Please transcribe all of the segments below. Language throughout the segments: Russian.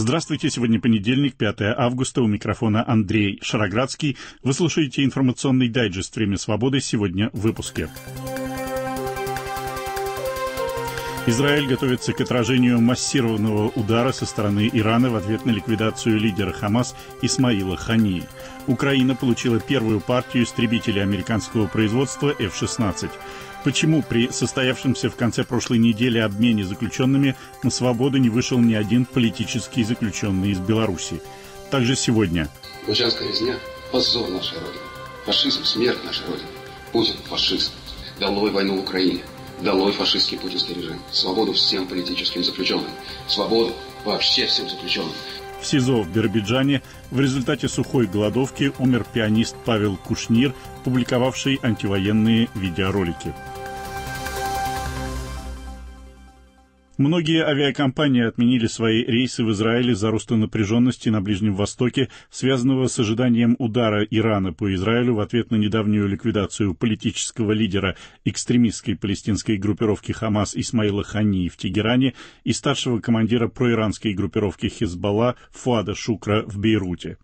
Здравствуйте, сегодня понедельник, 5 августа, у микрофона Андрей Шароградский. Вы слушаете информационный дайджест «Время свободы» сегодня в выпуске. Израиль готовится к отражению массированного удара со стороны Ирана в ответ на ликвидацию лидера Хамас Исмаила Хании. Украина получила первую партию истребителей американского производства F-16. Почему при состоявшемся в конце прошлой недели обмене заключенными на свободу не вышел ни один политический заключенный из Беларуси? Также сегодня. Гражданская резня – позор нашей Родины. Фашизм – смерть нашей Родины. Путин – фашист. Долой войну в Украине. Долой фашистский путинский режим. Свободу всем политическим заключенным. Свободу вообще всем заключенным. В СИЗО в Биробиджане в результате сухой голодовки умер пианист Павел Кушнир, публиковавший антивоенные видеоролики. Многие авиакомпании отменили свои рейсы в Израиле из-за роста напряженности на Ближнем Востоке, связанного с ожиданием удара Ирана по Израилю в ответ на недавнюю ликвидацию политического лидера экстремистской палестинской группировки Хамас Исмаила Хани в Тегеране и старшего командира проиранской группировки Хизбалла Фуада Шукра в Бейруте.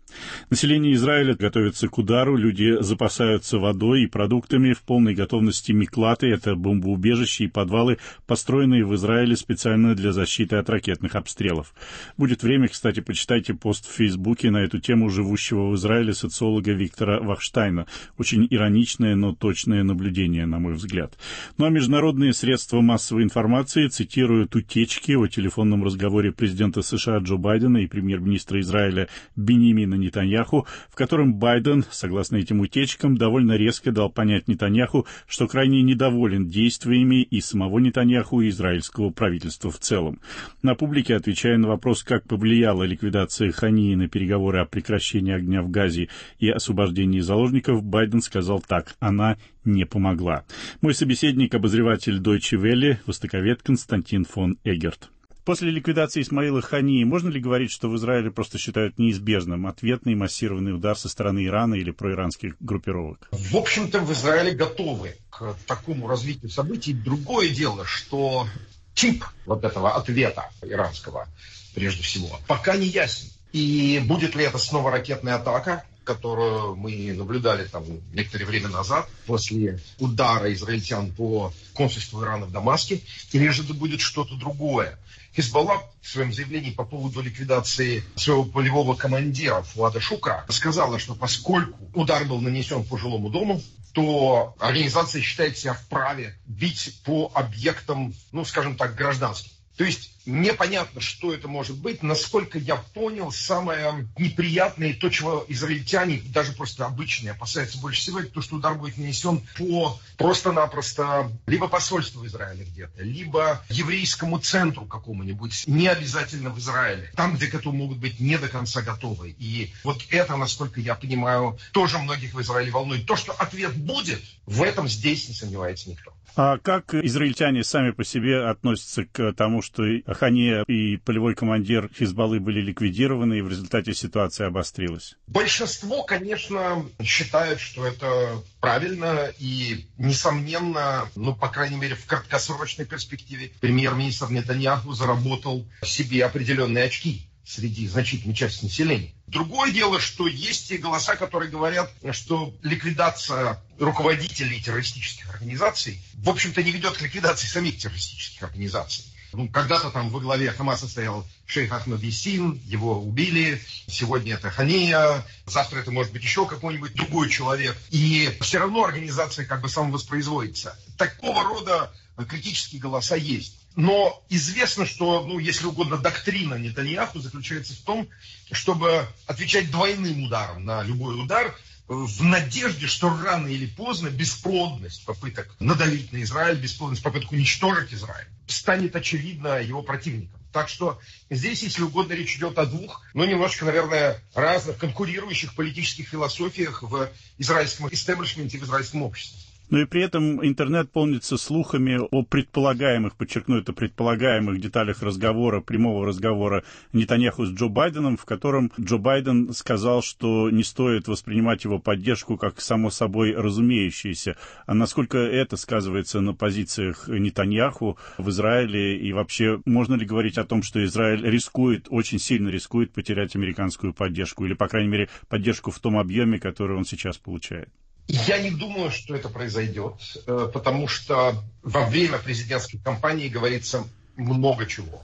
Население Израиля готовится к удару, люди запасаются водой и продуктами в полной готовности Миклаты, это бомбоубежища и подвалы, построенные в Израиле специально специально для защиты от ракетных обстрелов. Будет время, кстати, почитайте пост в Фейсбуке на эту тему живущего в Израиле социолога Виктора Вахштайна. Очень ироничное, но точное наблюдение, на мой взгляд. Ну а международные средства массовой информации цитируют утечки о телефонном разговоре президента США Джо Байдена и премьер-министра Израиля Бенемина Нетаньяху, в котором Байден, согласно этим утечкам, довольно резко дал понять Нетаньяху, что крайне недоволен действиями и самого Нетаньяху, и израильского правительства правительства в целом. На публике, отвечая на вопрос, как повлияла ликвидация Хании на переговоры о прекращении огня в Газе и освобождении заложников, Байден сказал так – она не помогла. Мой собеседник – обозреватель Deutsche Welle, востоковед Константин фон Эгерт. После ликвидации Исмаила Хании можно ли говорить, что в Израиле просто считают неизбежным ответный массированный удар со стороны Ирана или проиранских группировок? В общем-то, в Израиле готовы к такому развитию событий. Другое дело, что тип вот этого ответа иранского, прежде всего, пока не ясен. И будет ли это снова ракетная атака, которую мы наблюдали там некоторое время назад после удара израильтян по консульству Ирана в Дамаске, или же это будет что-то другое. Хизбалла в своем заявлении по поводу ликвидации своего полевого командира Фуада Шукра сказала, что поскольку удар был нанесен по жилому дому, то организация считает себя вправе бить по объектам, ну, скажем так, гражданским. То есть непонятно, что это может быть. Насколько я понял, самое неприятное, то, чего израильтяне, даже просто обычные, опасаются больше всего, это то, что удар будет нанесен по просто-напросто либо посольству Израиля где-то, либо еврейскому центру какому-нибудь, не обязательно в Израиле, там, где к этому могут быть не до конца готовы. И вот это, насколько я понимаю, тоже многих в Израиле волнует. То, что ответ будет, в этом здесь не сомневается никто. А как израильтяне сами по себе относятся к тому, что Хания и полевой командир Хизбаллы были ликвидированы, и в результате ситуация обострилась? Большинство, конечно, считают, что это правильно и, несомненно, ну, по крайней мере, в краткосрочной перспективе премьер-министр Нетаньяху заработал себе определенные очки среди значительной части населения. Другое дело, что есть и голоса, которые говорят, что ликвидация руководителей террористических организаций, в общем-то, не ведет к ликвидации самих террористических организаций. Ну, когда-то там во главе Хамаса стоял шейх Ахмад Исин, его убили, сегодня это Хания, завтра это может быть еще какой-нибудь другой человек. И все равно организация как бы самовоспроизводится. Такого рода критические голоса есть. Но известно, что, ну, если угодно, доктрина Нетаньяху заключается в том, чтобы отвечать двойным ударом на любой удар, в надежде, что рано или поздно бесплодность попыток надавить на Израиль, бесплодность попыток уничтожить Израиль, станет очевидно его противникам. Так что здесь, если угодно, речь идет о двух, но немножко, наверное, разных конкурирующих политических философиях в израильском истеблишменте, в израильском обществе. Но и при этом интернет полнится слухами о предполагаемых, подчеркну это, предполагаемых деталях разговора, прямого разговора Нетаньяху с Джо Байденом, в котором Джо Байден сказал, что не стоит воспринимать его поддержку как само собой разумеющееся. А насколько это сказывается на позициях Нетаньяху в Израиле и вообще можно ли говорить о том, что Израиль рискует, очень сильно рискует потерять американскую поддержку или, по крайней мере, поддержку в том объеме, который он сейчас получает? Я не думаю, что это произойдет, э, потому что во время президентской кампании говорится много чего.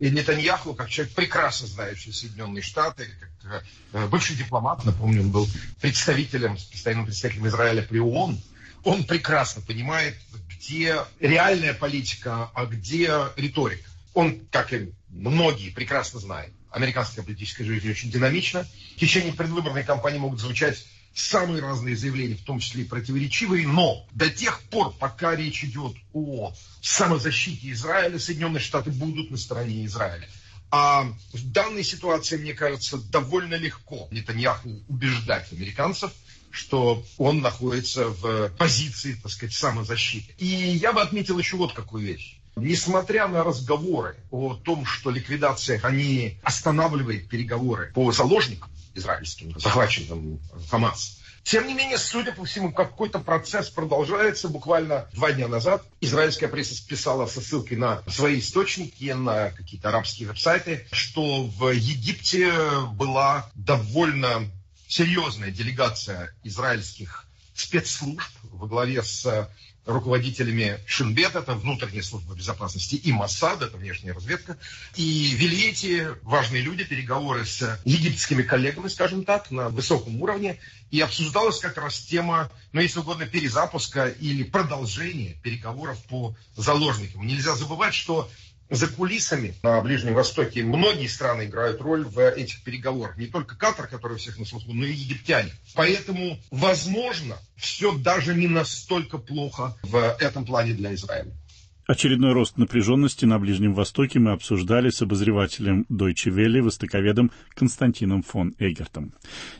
И Нетаньяху, как человек, прекрасно знающий Соединенные Штаты, как э, бывший дипломат, напомню, он был представителем, постоянным представителем Израиля при ООН, он прекрасно понимает, где реальная политика, а где риторика. Он, как и многие, прекрасно знает. Американская политическая жизнь очень динамична. В течение предвыборной кампании могут звучать самые разные заявления, в том числе и противоречивые, но до тех пор, пока речь идет о самозащите Израиля, Соединенные Штаты будут на стороне Израиля. А в данной ситуации, мне кажется, довольно легко Нетаньяху убеждать американцев, что он находится в позиции, так сказать, самозащиты. И я бы отметил еще вот какую вещь. Несмотря на разговоры о том, что ликвидация они останавливает переговоры по заложникам, израильским, захваченным Хамас. Тем не менее, судя по всему, какой-то процесс продолжается. Буквально два дня назад израильская пресса списала со ссылкой на свои источники, на какие-то арабские веб-сайты, что в Египте была довольно серьезная делегация израильских спецслужб во главе с руководителями Шинбет, это внутренняя служба безопасности, и Моссад, это внешняя разведка, и вели эти важные люди переговоры с египетскими коллегами, скажем так, на высоком уровне, и обсуждалась как раз тема, ну, если угодно, перезапуска или продолжения переговоров по заложникам. Нельзя забывать, что за кулисами на Ближнем Востоке многие страны играют роль в этих переговорах. Не только Катар, который всех на слуху, но и египтяне. Поэтому, возможно, все даже не настолько плохо в этом плане для Израиля. Очередной рост напряженности на Ближнем Востоке мы обсуждали с обозревателем Deutsche Welle, востоковедом Константином фон Эгертом.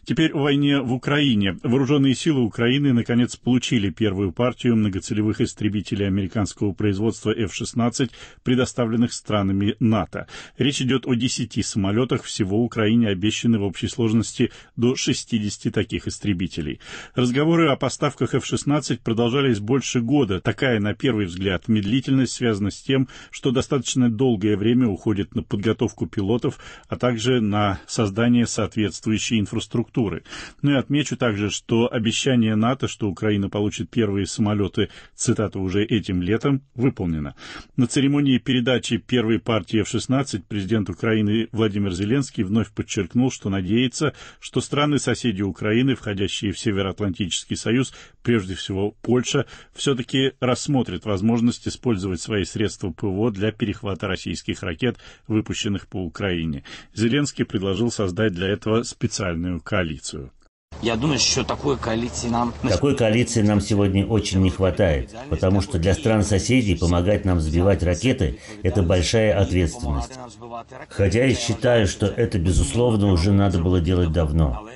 Теперь о войне в Украине. Вооруженные силы Украины наконец получили первую партию многоцелевых истребителей американского производства F-16, предоставленных странами НАТО. Речь идет о 10 самолетах, всего Украине обещаны в общей сложности до 60 таких истребителей. Разговоры о поставках F-16 продолжались больше года. Такая, на первый взгляд, медлительность Нерешительность связана с тем, что достаточно долгое время уходит на подготовку пилотов, а также на создание соответствующей инфраструктуры. Ну и отмечу также, что обещание НАТО, что Украина получит первые самолеты, цитата уже этим летом, выполнено. На церемонии передачи первой партии F-16 президент Украины Владимир Зеленский вновь подчеркнул, что надеется, что страны-соседи Украины, входящие в Североатлантический союз, прежде всего Польша, все-таки рассмотрят возможность использовать использовать свои средства ПВО для перехвата российских ракет, выпущенных по Украине. Зеленский предложил создать для этого специальную коалицию. Я думаю, что такой коалиции нам... Такой коалиции нам сегодня очень не хватает, потому что для стран-соседей помогать нам сбивать ракеты – это большая ответственность. Хотя я считаю, что это, безусловно, уже надо было делать давно.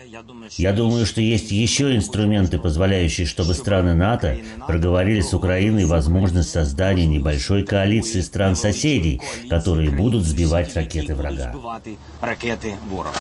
Я думаю, что есть еще инструменты, позволяющие, чтобы страны НАТО проговорили с Украиной возможность создания небольшой коалиции стран-соседей, которые будут сбивать ракеты врага.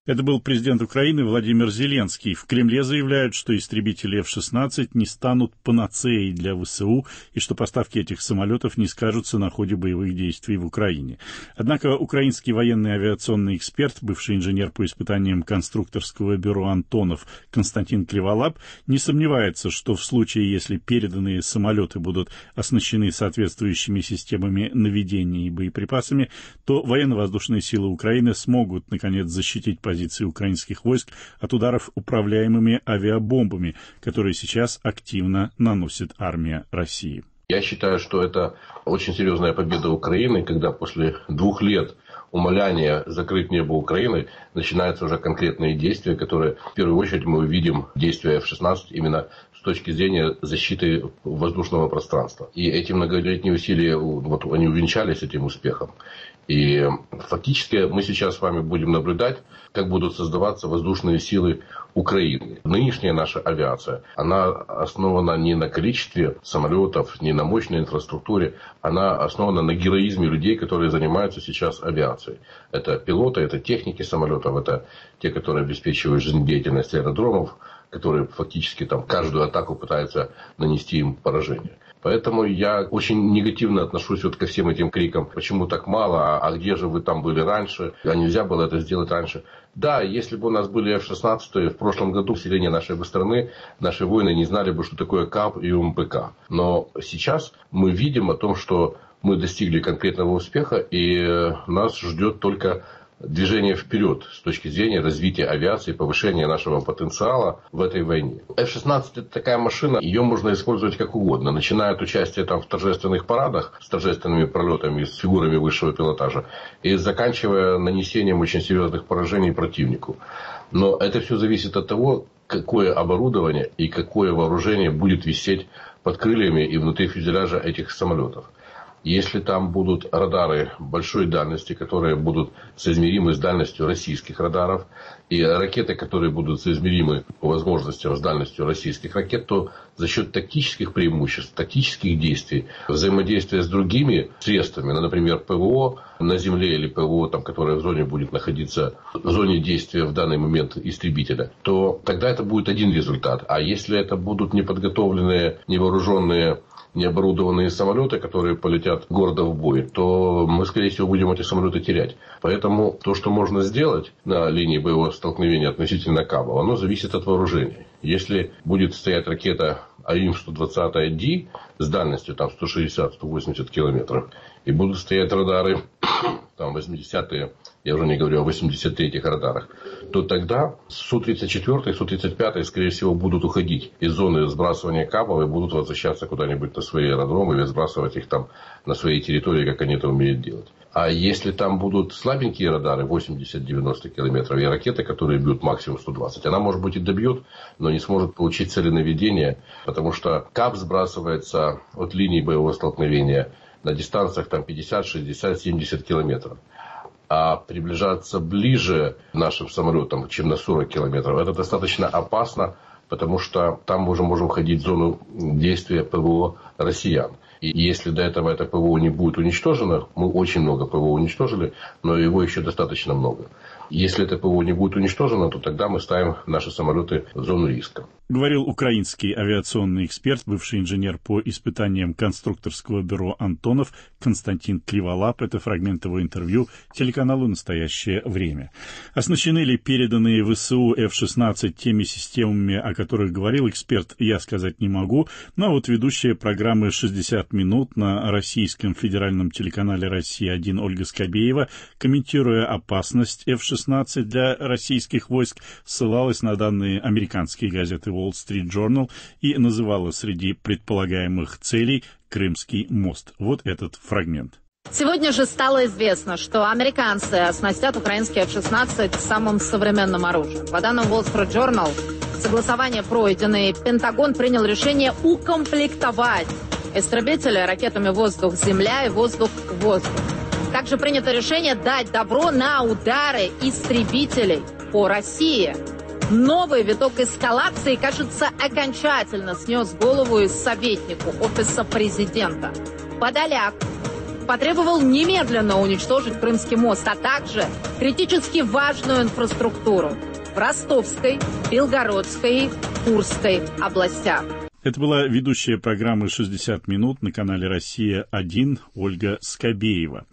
Это был президент Украины Владимир Зеленский. В Кремле заявляют, что истребители F-16 не станут панацеей для ВСУ и что поставки этих самолетов не скажутся на ходе боевых действий в Украине. Однако украинский военный авиационный эксперт, бывший инженер по испытаниям конструкторского бюро Антонов Константин Криволап не сомневается, что в случае, если переданные самолеты будут оснащены соответствующими системами наведения и боеприпасами, то военно-воздушные силы Украины смогут, наконец, защитить позиции украинских войск от ударов управляемыми авиабомбами, которые сейчас активно наносит армия России. Я считаю, что это очень серьезная победа Украины, когда после двух лет умоляния закрыть небо Украины начинаются уже конкретные действия, которые в первую очередь мы увидим действия F-16 именно с точки зрения защиты воздушного пространства. И эти многолетние усилия, вот они увенчались этим успехом. И фактически мы сейчас с вами будем наблюдать, как будут создаваться воздушные силы Украины. Нынешняя наша авиация, она основана не на количестве самолетов, не на мощной инфраструктуре, она основана на героизме людей, которые занимаются сейчас авиацией. Это пилоты, это техники самолетов, это те, которые обеспечивают жизнедеятельность аэродромов, которые фактически там каждую атаку пытаются нанести им поражение. Поэтому я очень негативно отношусь вот ко всем этим крикам. Почему так мало? А, а где же вы там были раньше? А нельзя было это сделать раньше? Да, если бы у нас были F-16 в прошлом году, население нашей бы страны, наши воины не знали бы, что такое КАП и УМПК. Но сейчас мы видим о том, что мы достигли конкретного успеха, и э, нас ждет только движение вперед с точки зрения развития авиации, повышения нашего потенциала в этой войне. F-16 это такая машина, ее можно использовать как угодно, начиная от участия там в торжественных парадах с торжественными пролетами, с фигурами высшего пилотажа, и заканчивая нанесением очень серьезных поражений противнику. Но это все зависит от того, какое оборудование и какое вооружение будет висеть под крыльями и внутри фюзеляжа этих самолетов. Если там будут радары большой дальности, которые будут соизмеримы с дальностью российских радаров, и ракеты, которые будут соизмеримы по возможностям с дальностью российских ракет, то за счет тактических преимуществ, тактических действий, взаимодействия с другими средствами, ну, например, ПВО на земле или ПВО, там, которое в зоне будет находиться, в зоне действия в данный момент истребителя, то тогда это будет один результат. А если это будут неподготовленные, невооруженные необорудованные самолеты, которые полетят гордо в бой, то мы, скорее всего, будем эти самолеты терять. Поэтому то, что можно сделать на линии боевого столкновения относительно Каба, оно зависит от вооружения. Если будет стоять ракета АИМ-120D с дальностью там 160-180 километров, и будут стоять радары там 80-е, я уже не говорю о 83-х радарах, то тогда Су-34 и Су-35, скорее всего, будут уходить из зоны сбрасывания капов и будут возвращаться куда-нибудь на свои аэродромы или сбрасывать их там на своей территории, как они это умеют делать. А если там будут слабенькие радары, 80-90 километров, и ракеты, которые бьют максимум 120, она, может быть, и добьет, но не сможет получить целенаведение, потому что КАП сбрасывается от линии боевого столкновения на дистанциях там 50, 60, 70 километров. А приближаться ближе нашим самолетам, чем на 40 километров, это достаточно опасно, потому что там мы уже можем входить в зону действия ПВО россиян. И если до этого это ПВО не будет уничтожено, мы очень много ПВО уничтожили, но его еще достаточно много. Если это ПВО не будет уничтожено, то тогда мы ставим наши самолеты в зону риска. Говорил украинский авиационный эксперт, бывший инженер по испытаниям конструкторского бюро «Антонов» Константин Кливолап. Это фрагмент его интервью телеканалу «Настоящее время». Оснащены ли переданные ВСУ F-16 теми системами, о которых говорил эксперт, я сказать не могу, но вот ведущая программы «60 минут» на российском федеральном телеканале «Россия-1» Ольга Скобеева, комментируя опасность F-16 для российских войск, ссылалась на данные американские газеты Wall Street Journal и называла среди предполагаемых целей Крымский мост. Вот этот фрагмент. Сегодня же стало известно, что американцы оснастят украинские F-16 самым современным оружием. По данным Wall Street Journal, согласование пройдено, и Пентагон принял решение укомплектовать истребители ракетами воздух-земля и воздух-воздух. Также принято решение дать добро на удары истребителей по России. Новый виток эскалации, кажется, окончательно снес голову из советнику офиса президента. Подоляк потребовал немедленно уничтожить Крымский мост, а также критически важную инфраструктуру в Ростовской, Белгородской, Курской областях. Это была ведущая программы «60 минут» на канале «Россия-1» Ольга Скобеева.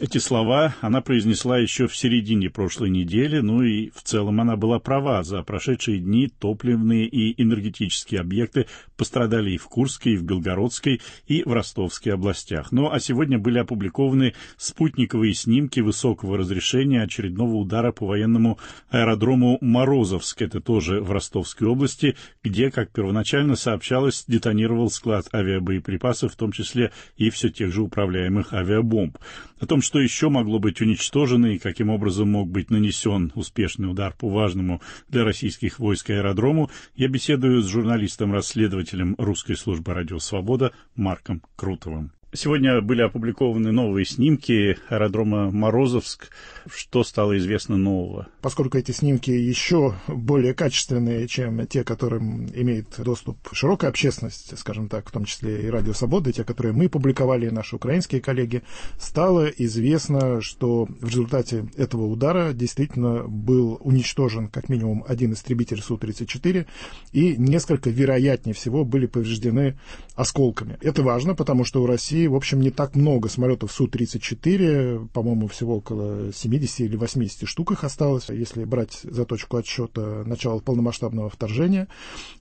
Эти слова она произнесла еще в середине прошлой недели, ну и в целом она была права. За прошедшие дни топливные и энергетические объекты пострадали и в Курской, и в Белгородской, и в Ростовской областях. Ну а сегодня были опубликованы спутниковые снимки высокого разрешения очередного удара по военному аэродрому Морозовск. Это тоже в Ростовской области, где, как первоначально сообщалось, детонировал склад авиабоеприпасов, в том числе и все тех же управляемых авиабомб. О том, что еще могло быть уничтожено и каким образом мог быть нанесен успешный удар по важному для российских войск аэродрому, я беседую с журналистом-расследователем русской службы «Радио Свобода» Марком Крутовым. Сегодня были опубликованы новые снимки аэродрома Морозовск. Что стало известно нового? Поскольку эти снимки еще более качественные, чем те, которым имеет доступ широкая общественность, скажем так, в том числе и Радио Свобода, те, которые мы публиковали, наши украинские коллеги, стало известно, что в результате этого удара действительно был уничтожен как минимум один истребитель Су-34 и несколько, вероятнее всего, были повреждены осколками. Это важно, потому что у России в общем, не так много самолетов Су-34, по-моему, всего около 70 или 80 штук их осталось, если брать за точку отсчета начала полномасштабного вторжения.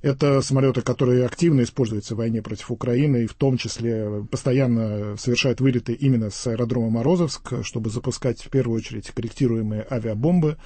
Это самолеты, которые активно используются в войне против Украины, и в том числе постоянно совершают вылеты именно с аэродрома Морозовск, чтобы запускать в первую очередь корректируемые авиабомбы.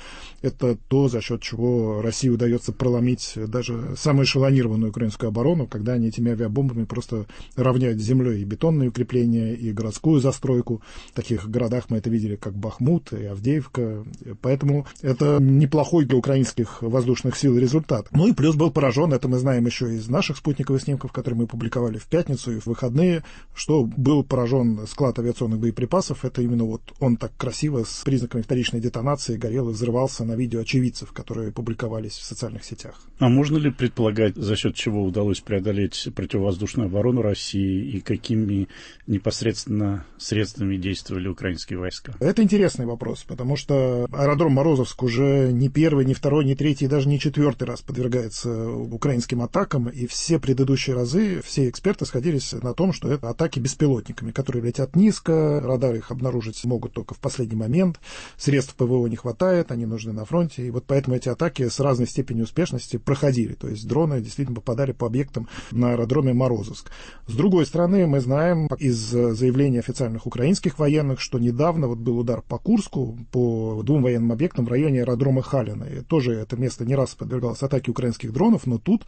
Это то, за счет чего России удается проломить даже самую эшелонированную украинскую оборону, когда они этими авиабомбами просто равняют землей и бетонные укрепления, укрепления и городскую застройку. В таких городах мы это видели, как Бахмут и Авдеевка. Поэтому это неплохой для украинских воздушных сил результат. Ну и плюс был поражен, это мы знаем еще из наших спутниковых снимков, которые мы публиковали в пятницу и в выходные, что был поражен склад авиационных боеприпасов. Это именно вот он так красиво с признаками вторичной детонации горел и взрывался на видео очевидцев, которые публиковались в социальных сетях. А можно ли предполагать, за счет чего удалось преодолеть противовоздушную оборону России и какими непосредственно средствами действовали украинские войска? Это интересный вопрос, потому что аэродром Морозовск уже не первый, не второй, не третий, даже не четвертый раз подвергается украинским атакам, и все предыдущие разы все эксперты сходились на том, что это атаки беспилотниками, которые летят низко, радары их обнаружить могут только в последний момент, средств ПВО не хватает, они нужны на фронте, и вот поэтому эти атаки с разной степенью успешности проходили, то есть дроны действительно попадали по объектам на аэродроме Морозовск. С другой стороны, мы знаем из заявлений официальных украинских военных, что недавно вот был удар по Курску, по двум военным объектам в районе аэродрома Халина. И тоже это место не раз подвергалось атаке украинских дронов, но тут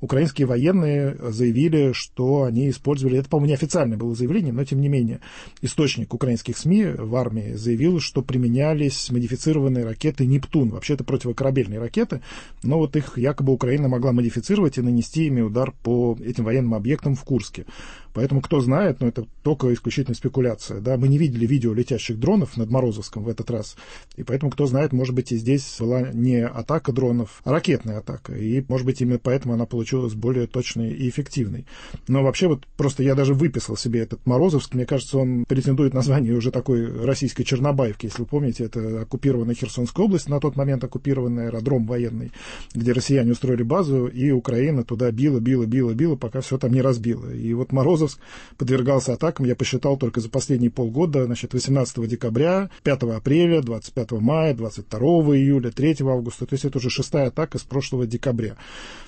украинские военные заявили, что они использовали, это, по-моему, неофициальное было заявление, но тем не менее, источник украинских СМИ в армии заявил, что применялись модифицированные ракеты «Нептун». Вообще это противокорабельные ракеты, но вот их якобы Украина могла модифицировать и нанести ими удар по этим военным объектам в Курске. Поэтому кто знает, но это только исключительно спекуляция. Да? Мы не видели видео летящих дронов над Морозовском в этот раз. И поэтому, кто знает, может быть, и здесь была не атака дронов, а ракетная атака. И, может быть, именно поэтому она получилась более точной и эффективной. Но вообще, вот просто я даже выписал себе этот Морозовск. Мне кажется, он претендует на звание уже такой российской Чернобаевки. Если вы помните, это оккупированная Херсонская область, на тот момент оккупированный аэродром военный, где россияне устроили базу, и Украина туда била, била, била, била, пока все там не разбило. И вот Мороз Морозовск подвергался атакам, я посчитал только за последние полгода, значит, 18 декабря, 5 апреля, 25 мая, 22 июля, 3 августа, то есть это уже шестая атака с прошлого декабря.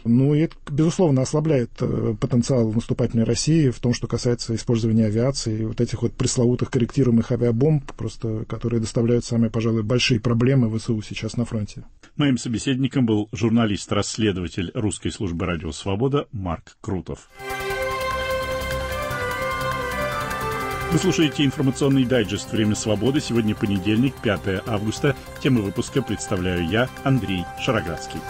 Ну, и это, безусловно, ослабляет э, потенциал наступательной России в том, что касается использования авиации, вот этих вот пресловутых корректируемых авиабомб, просто которые доставляют самые, пожалуй, большие проблемы ВСУ сейчас на фронте. Моим собеседником был журналист-расследователь русской службы «Радио Свобода» Марк Крутов. Вы слушаете информационный дайджест «Время свободы». Сегодня понедельник, 5 августа. Темы выпуска представляю я, Андрей Шароградский.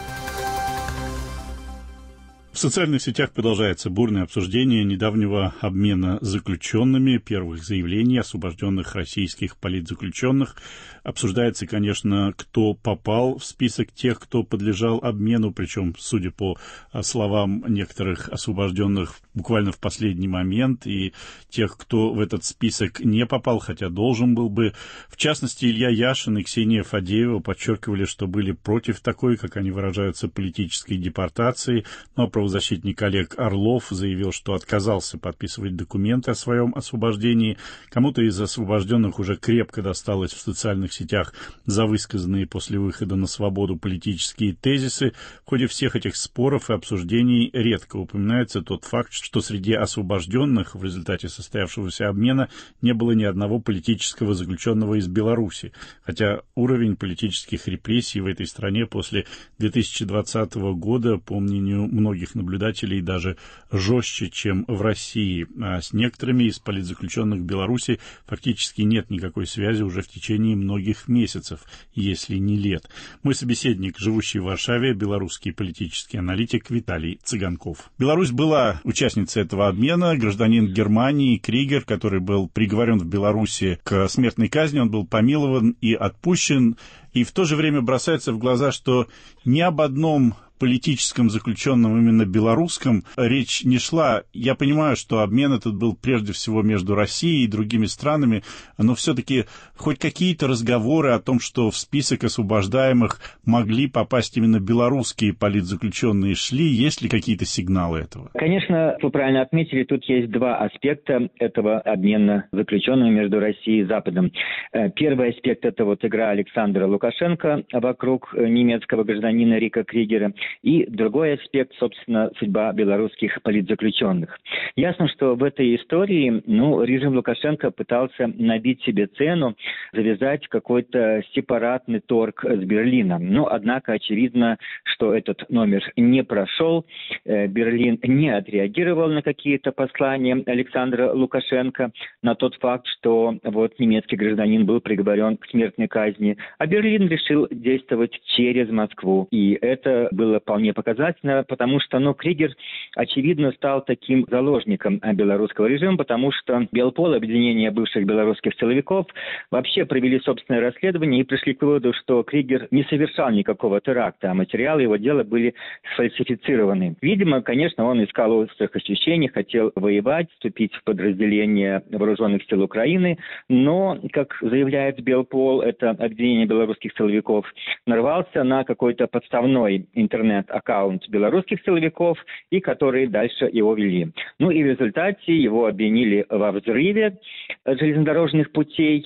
В социальных сетях продолжается бурное обсуждение недавнего обмена заключенными, первых заявлений освобожденных российских политзаключенных. Обсуждается, конечно, кто попал в список тех, кто подлежал обмену, причем, судя по а, словам некоторых освобожденных, буквально в последний момент, и тех, кто в этот список не попал, хотя должен был бы. В частности, Илья Яшин и Ксения Фадеева подчеркивали, что были против такой, как они выражаются, политической депортации, но правозащитник Олег Орлов заявил, что отказался подписывать документы о своем освобождении. Кому-то из освобожденных уже крепко досталось в социальных сетях за высказанные после выхода на свободу политические тезисы. В ходе всех этих споров и обсуждений редко упоминается тот факт, что среди освобожденных в результате состоявшегося обмена не было ни одного политического заключенного из Беларуси, хотя уровень политических репрессий в этой стране после 2020 года, по мнению многих наблюдателей даже жестче, чем в России. А с некоторыми из политзаключенных Беларуси фактически нет никакой связи уже в течение многих многих месяцев, если не лет. Мой собеседник, живущий в Варшаве, белорусский политический аналитик Виталий Цыганков. Беларусь была участницей этого обмена. Гражданин Германии Кригер, который был приговорен в Беларуси к смертной казни, он был помилован и отпущен. И в то же время бросается в глаза, что ни об одном политическом заключенном именно белорусском речь не шла. Я понимаю, что обмен этот был прежде всего между Россией и другими странами, но все-таки хоть какие-то разговоры о том, что в список освобождаемых могли попасть именно белорусские политзаключенные шли, есть ли какие-то сигналы этого? Конечно, вы правильно отметили, тут есть два аспекта этого обмена заключенными между Россией и Западом. Э, первый аспект – это вот игра Александра Лукашенко вокруг немецкого гражданина Рика Кригера. И другой аспект, собственно, судьба белорусских политзаключенных. Ясно, что в этой истории ну, режим Лукашенко пытался набить себе цену, завязать какой-то сепаратный торг с Берлином. Но, однако, очевидно, что этот номер не прошел. Э, Берлин не отреагировал на какие-то послания Александра Лукашенко, на тот факт, что вот немецкий гражданин был приговорен к смертной казни, а Берлин решил действовать через Москву. И это было вполне показательно, потому что, ну, Кригер, очевидно, стал таким заложником белорусского режима, потому что Белпол, объединение бывших белорусских силовиков, вообще провели собственное расследование и пришли к выводу, что Кригер не совершал никакого теракта, а материалы его дела были сфальсифицированы. Видимо, конечно, он искал острых ощущений, хотел воевать, вступить в подразделение вооруженных сил Украины, но, как заявляет Белпол, это объединение белорусских силовиков, нарвался на какой-то подставной интернет интернет-аккаунт белорусских силовиков и которые дальше его вели. Ну и в результате его обвинили во взрыве железнодорожных путей,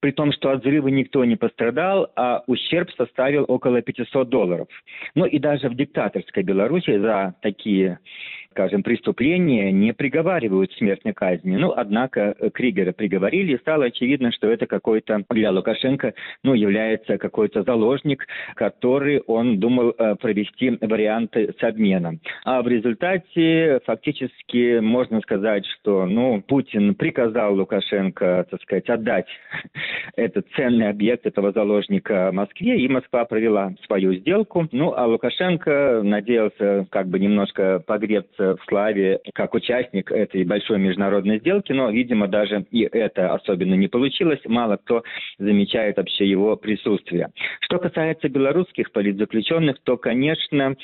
при том, что от взрыва никто не пострадал, а ущерб составил около 500 долларов. Ну и даже в диктаторской Беларуси за такие скажем, преступления не приговаривают смертной казни. Ну, однако Кригера приговорили, и стало очевидно, что это какой-то для Лукашенко, ну, является какой-то заложник, который он думал э, провести варианты с обменом. А в результате фактически можно сказать, что, ну, Путин приказал Лукашенко, так сказать, отдать этот ценный объект этого заложника Москве, и Москва провела свою сделку. Ну, а Лукашенко надеялся как бы немножко погреться в славе как участник этой большой международной сделки, но, видимо, даже и это особенно не получилось. Мало кто замечает вообще его присутствие. Что касается белорусских политзаключенных, то, конечно,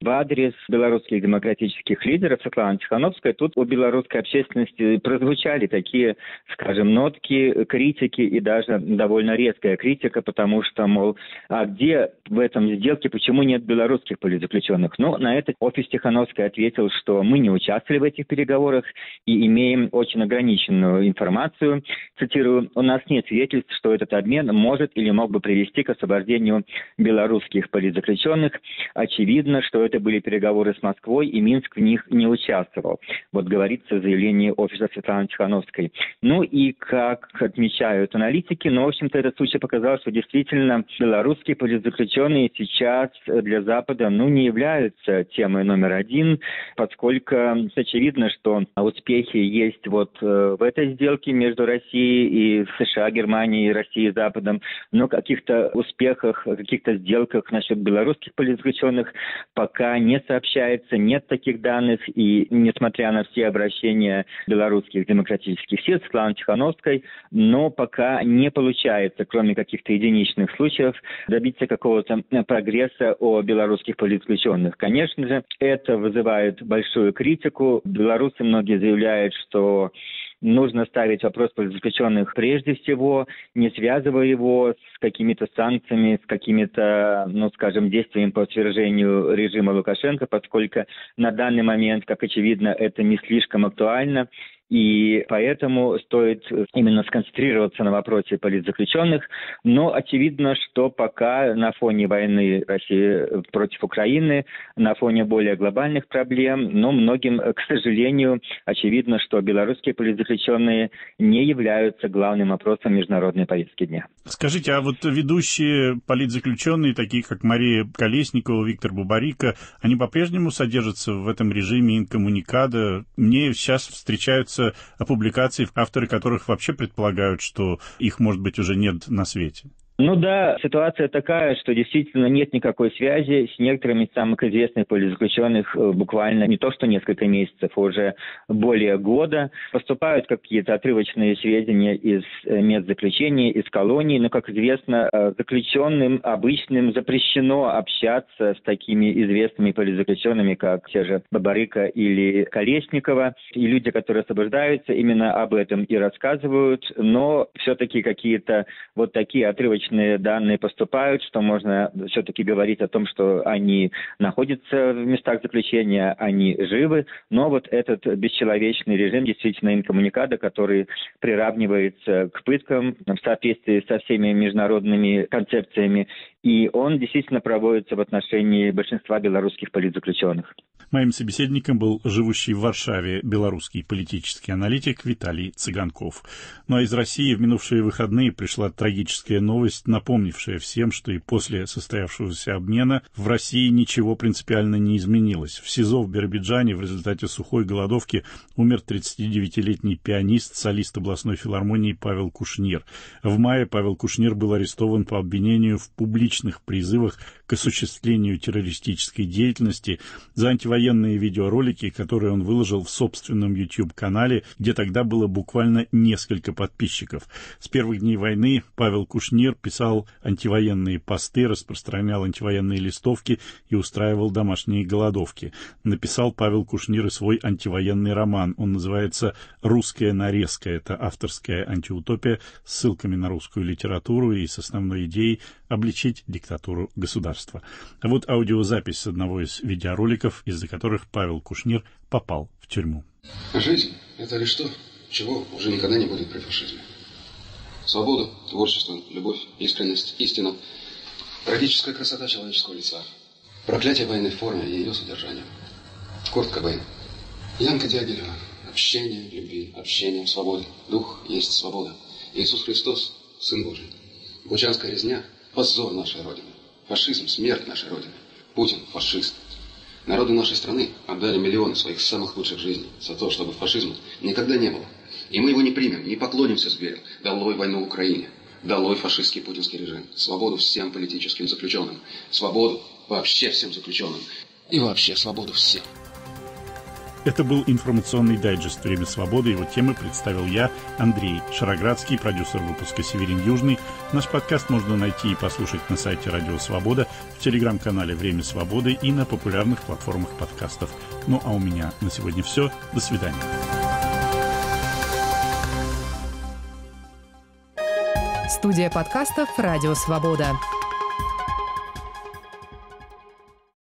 в адрес белорусских демократических лидеров Светланы Тихановской тут у белорусской общественности прозвучали такие, скажем, нотки критики и даже довольно резкая критика, потому что, мол, а где в этом сделке, почему нет белорусских политзаключенных? Но на это офис Тихановской ответил, что мы не участвовали в этих переговорах и имеем очень ограниченную информацию. Цитирую, у нас нет свидетельств, что этот обмен может или мог бы привести к освобождению белорусских политзаключенных. Очевидно, что это были переговоры с Москвой, и Минск в них не участвовал. Вот говорится в заявлении офиса Светланы Тихановской. Ну и, как отмечают аналитики, ну, в общем-то, этот случай показал, что действительно белорусские политзаключенные сейчас для Запада, ну, не являются темой номер один, поскольку очевидно, что успехи есть вот э, в этой сделке между Россией и США, Германией, Россией и Западом, но каких-то успехах, каких-то сделках насчет белорусских политзаключенных пока не сообщается, нет таких данных, и несмотря на все обращения белорусских демократических сил, Светланы Тихановской, но пока не получается, кроме каких-то единичных случаев, добиться какого-то прогресса о белорусских политзаключенных. Конечно же, это вызывает большой большую критику. Белорусы многие заявляют, что нужно ставить вопрос политзаключенных прежде всего, не связывая его с какими-то санкциями, с какими-то, ну, скажем, действиями по свержению режима Лукашенко, поскольку на данный момент, как очевидно, это не слишком актуально. И поэтому стоит именно сконцентрироваться на вопросе политзаключенных. Но очевидно, что пока на фоне войны России против Украины, на фоне более глобальных проблем, но многим, к сожалению, очевидно, что белорусские политзаключенные не являются главным вопросом международной повестки дня. Скажите, а вот ведущие политзаключенные, такие как Мария Колесникова, Виктор Бубарика, они по-прежнему содержатся в этом режиме инкоммуникада? Мне сейчас встречаются появляются публикации, авторы которых вообще предполагают, что их, может быть, уже нет на свете. Ну да, ситуация такая, что действительно нет никакой связи с некоторыми из самых известных политзаключенных э, буквально не то что несколько месяцев, уже более года. Поступают какие-то отрывочные сведения из э, медзаключений, из колоний, но, как известно, э, заключенным обычным запрещено общаться с такими известными политзаключенными, как те же Бабарыка или Колесникова. И люди, которые освобождаются, именно об этом и рассказывают, но все-таки какие-то вот такие отрывочные точные данные поступают, что можно все-таки говорить о том, что они находятся в местах заключения, они живы, но вот этот бесчеловечный режим действительно инкоммуникада, который приравнивается к пыткам в соответствии со всеми международными концепциями, и он действительно проводится в отношении большинства белорусских политзаключенных. Моим собеседником был живущий в Варшаве белорусский политический аналитик Виталий Цыганков. Ну а из России в минувшие выходные пришла трагическая новость, напомнившая всем, что и после состоявшегося обмена в России ничего принципиально не изменилось. В СИЗО в Биробиджане в результате сухой голодовки умер 39-летний пианист, солист областной филармонии Павел Кушнир. В мае Павел Кушнир был арестован по обвинению в публичных призывах к осуществлению террористической деятельности за антивоенные видеоролики, которые он выложил в собственном YouTube-канале, где тогда было буквально несколько подписчиков. С первых дней войны Павел Кушнир писал антивоенные посты, распространял антивоенные листовки и устраивал домашние голодовки. Написал Павел Кушнир и свой антивоенный роман. Он называется «Русская нарезка». Это авторская антиутопия с ссылками на русскую литературу и с основной идеей обличить диктатуру государства. А вот аудиозапись с одного из видеороликов, из-за которых Павел Кушнир попал в тюрьму. Жизнь – это лишь то, чего уже никогда не будет при фашизме. Свобода, творчество, любовь, искренность, истина, трагическая красота человеческого лица, проклятие военной формы и ее содержание. Курт Кобейн, Янка Дягилева, общение любви, общение в свободе. Дух есть свобода. Иисус Христос, Сын Божий. Бучанская резня – Позор нашей Родины. Фашизм – смерть нашей Родины. Путин – фашист. Народы нашей страны отдали миллионы своих самых лучших жизней за то, чтобы фашизма никогда не было. И мы его не примем, не поклонимся зверю. Долой войну Украине. Долой фашистский путинский режим. Свободу всем политическим заключенным. Свободу вообще всем заключенным. И вообще свободу всем. Это был информационный дайджест «Время свободы». Его темы представил я, Андрей Шароградский, продюсер выпуска «Северин Южный». Наш подкаст можно найти и послушать на сайте «Радио Свобода», в телеграм-канале «Время свободы» и на популярных платформах подкастов. Ну а у меня на сегодня все. До свидания. Студия подкастов «Радио Свобода».